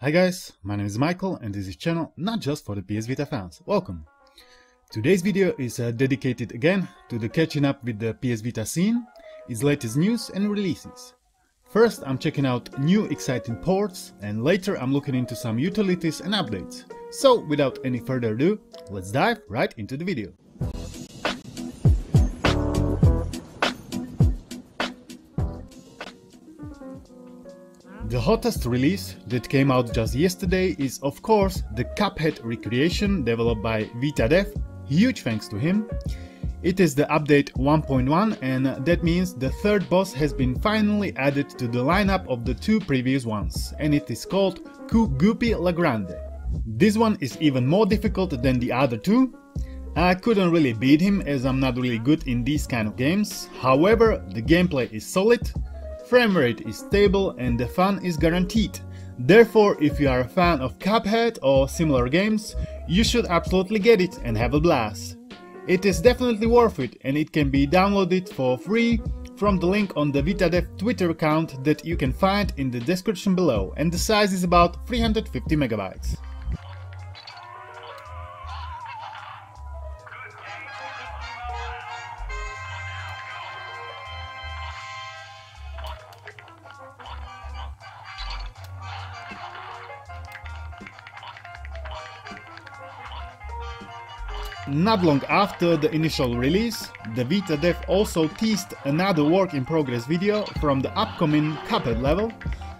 Hi guys, my name is Michael and this is channel not just for the PS Vita fans. Welcome! Today's video is uh, dedicated again to the catching up with the PS Vita scene, its latest news and releases. First I'm checking out new exciting ports and later I'm looking into some utilities and updates. So without any further ado, let's dive right into the video. The hottest release that came out just yesterday is of course the Cuphead recreation developed by VitaDev, huge thanks to him. It is the update 1.1 and that means the third boss has been finally added to the lineup of the two previous ones and it is called Cu Goopy Le Grande. This one is even more difficult than the other two. I couldn't really beat him as I'm not really good in these kind of games, however the gameplay is solid frame rate is stable and the fun is guaranteed. Therefore, if you are a fan of Cuphead or similar games, you should absolutely get it and have a blast. It is definitely worth it and it can be downloaded for free from the link on the VitaDev Twitter account that you can find in the description below and the size is about 350 megabytes. Not long after the initial release, the VitaDev also teased another work in progress video from the upcoming Cuphead level,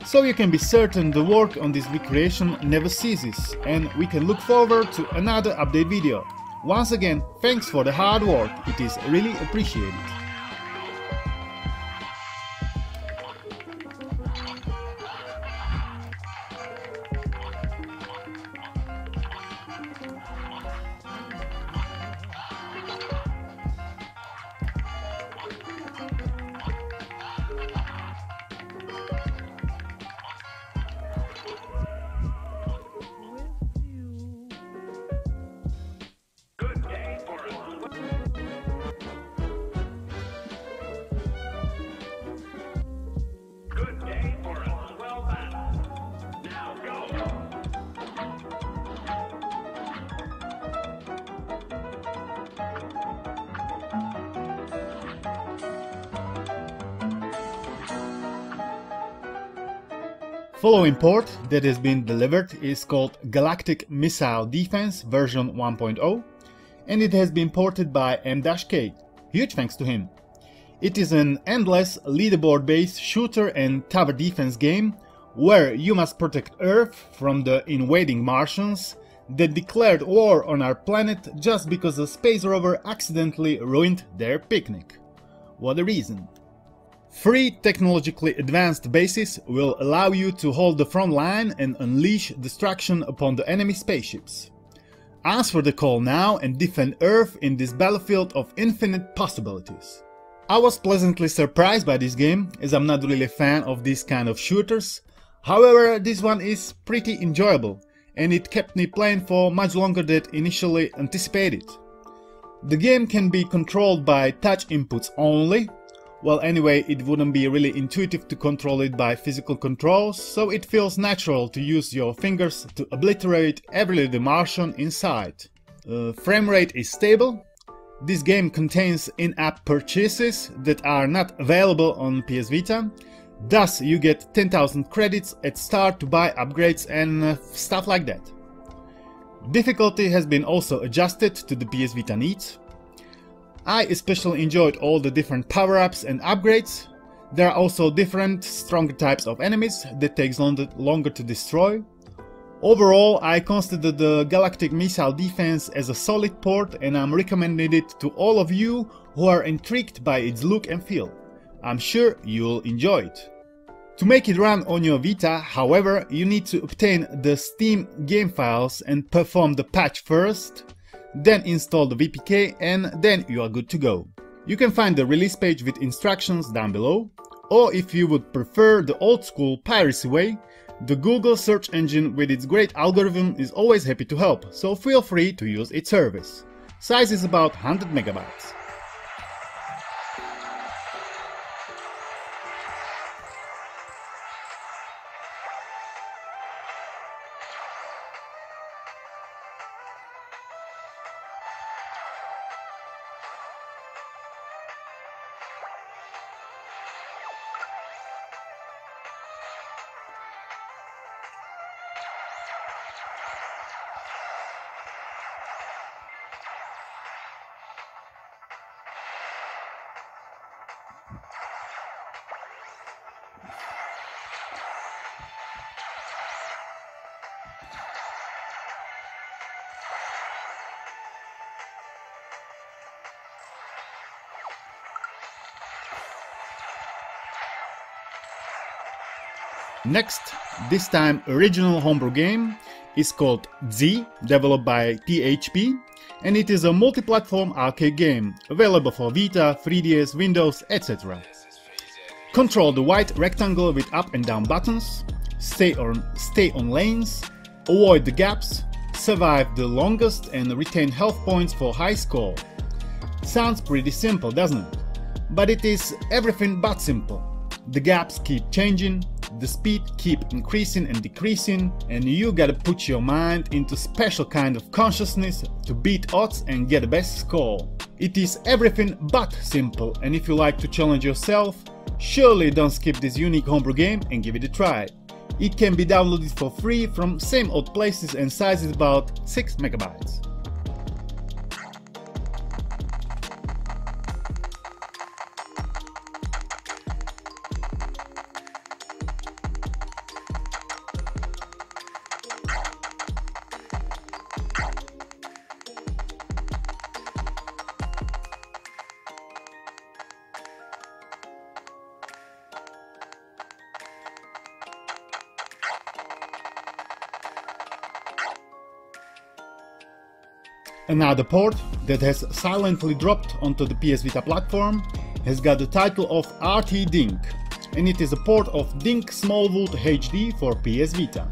so you can be certain the work on this recreation never ceases, and we can look forward to another update video. Once again, thanks for the hard work, it is really appreciated. Following port that has been delivered is called Galactic Missile Defense version 1.0 and it has been ported by M-K. Huge thanks to him. It is an endless leaderboard based shooter and tower defense game where you must protect Earth from the invading Martians that declared war on our planet just because a space rover accidentally ruined their picnic. What a reason. Three technologically advanced bases will allow you to hold the front line and unleash destruction upon the enemy spaceships. Answer the call now and defend Earth in this battlefield of infinite possibilities. I was pleasantly surprised by this game, as I'm not really a fan of these kind of shooters. However, this one is pretty enjoyable, and it kept me playing for much longer than initially anticipated. The game can be controlled by touch inputs only, well anyway, it wouldn't be really intuitive to control it by physical controls, so it feels natural to use your fingers to obliterate every little Martian inside. Uh, frame rate is stable. This game contains in-app purchases that are not available on PS Vita, thus you get 10,000 credits at start to buy upgrades and uh, stuff like that. Difficulty has been also adjusted to the PS Vita needs. I especially enjoyed all the different power-ups and upgrades. There are also different, stronger types of enemies that takes longer to destroy. Overall, I consider the Galactic Missile Defense as a solid port and I'm recommending it to all of you who are intrigued by its look and feel. I'm sure you'll enjoy it. To make it run on your Vita, however, you need to obtain the Steam game files and perform the patch first, then install the VPK and then you are good to go. You can find the release page with instructions down below, or if you would prefer the old school piracy way, the Google search engine with its great algorithm is always happy to help, so feel free to use its service. Size is about 100 megabytes. Next, this time original homebrew game is called Dzzee, developed by thp, and it is a multi-platform arcade game, available for Vita, 3DS, Windows, etc. Control the white rectangle with up and down buttons, stay on, stay on lanes, avoid the gaps, survive the longest and retain health points for high score. Sounds pretty simple, doesn't it? But it is everything but simple. The gaps keep changing, the speed keep increasing and decreasing, and you gotta put your mind into special kind of consciousness to beat odds and get the best score. It is everything but simple, and if you like to challenge yourself, surely don't skip this unique homebrew game and give it a try. It can be downloaded for free from same old places and size is about 6 megabytes. Another port that has silently dropped onto the PS Vita platform has got the title of RT Dink, and it is a port of Dink Smallwood HD for PS Vita.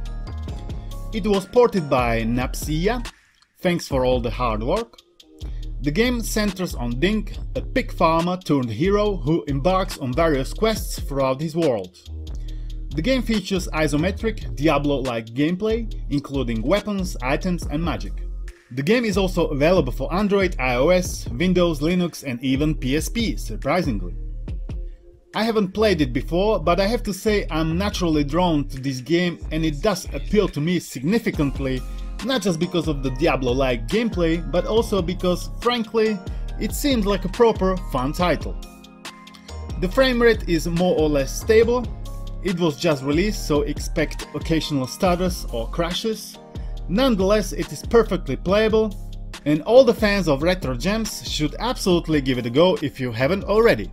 It was ported by Napsio, thanks for all the hard work. The game centers on Dink, a pig farmer turned hero who embarks on various quests throughout his world. The game features isometric, Diablo-like gameplay, including weapons, items and magic. The game is also available for Android, iOS, Windows, Linux and even PSP, surprisingly. I haven't played it before, but I have to say I'm naturally drawn to this game and it does appeal to me significantly, not just because of the Diablo-like gameplay, but also because, frankly, it seems like a proper, fun title. The frame rate is more or less stable, it was just released so expect occasional stutters or crashes, Nonetheless, it is perfectly playable, and all the fans of retro gems should absolutely give it a go if you haven't already.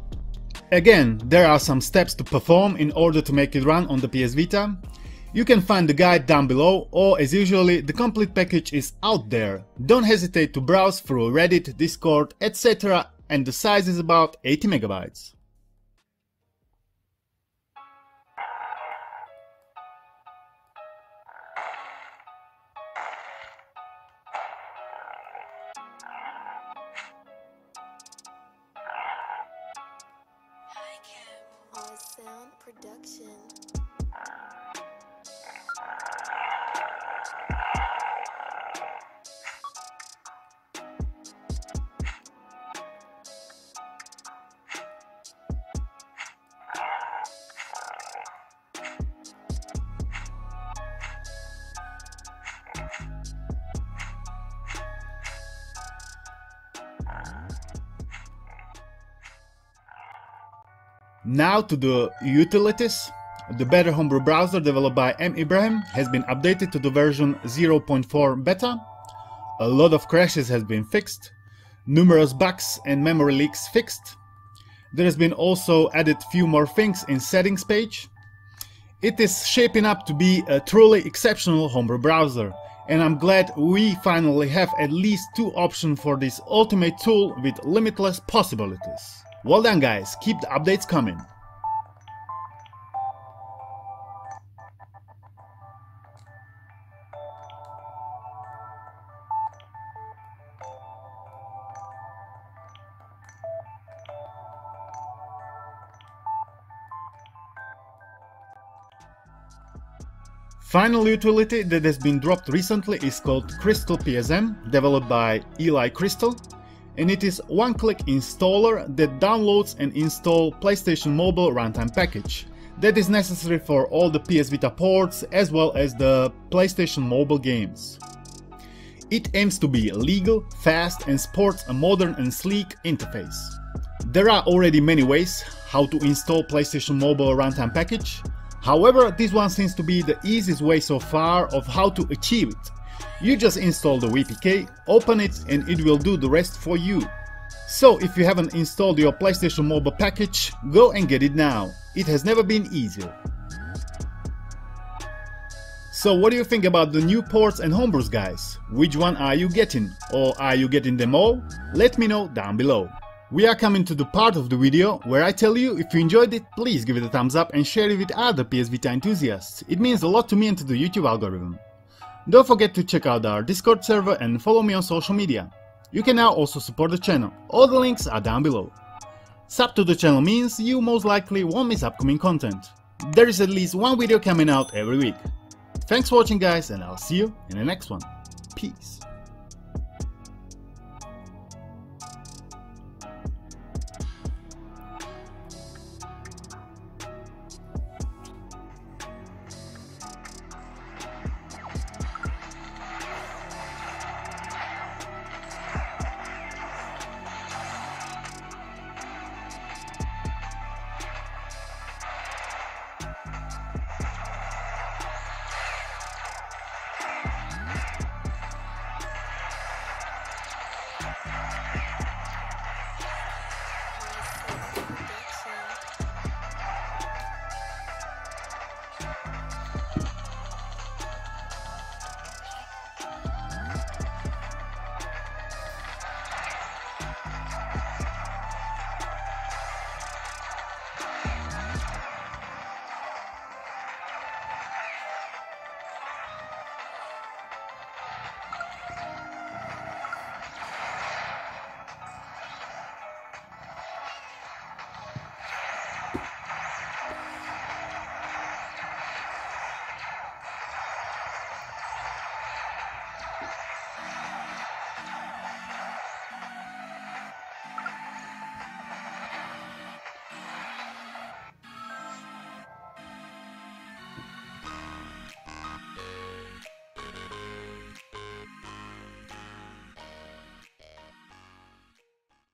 Again, there are some steps to perform in order to make it run on the PS Vita. You can find the guide down below or as usually the complete package is out there. Don't hesitate to browse through Reddit, Discord, etc. and the size is about 80 megabytes. Sound Production. Now to the utilities. The Better Homebrew browser developed by M. Ibrahim has been updated to the version 0.4 beta. A lot of crashes has been fixed. Numerous bugs and memory leaks fixed. There has been also added few more things in settings page. It is shaping up to be a truly exceptional homebrew browser and I'm glad we finally have at least two options for this ultimate tool with limitless possibilities. Well done guys, keep the updates coming. Final utility that has been dropped recently is called Crystal PSM, developed by Eli Crystal and it is one-click installer that downloads and installs PlayStation Mobile runtime package. That is necessary for all the PS Vita ports as well as the PlayStation Mobile games. It aims to be legal, fast and sports a modern and sleek interface. There are already many ways how to install PlayStation Mobile runtime package, however this one seems to be the easiest way so far of how to achieve it you just install the VPK, open it and it will do the rest for you. So if you haven't installed your PlayStation Mobile package, go and get it now. It has never been easier. So what do you think about the new ports and homebrews guys? Which one are you getting? Or are you getting them all? Let me know down below. We are coming to the part of the video where I tell you if you enjoyed it, please give it a thumbs up and share it with other PS Vita enthusiasts. It means a lot to me and to the YouTube algorithm. Don't forget to check out our Discord server and follow me on social media. You can now also support the channel, all the links are down below. Sub to the channel means you most likely won't miss upcoming content. There is at least one video coming out every week. Thanks for watching guys and I'll see you in the next one. Peace.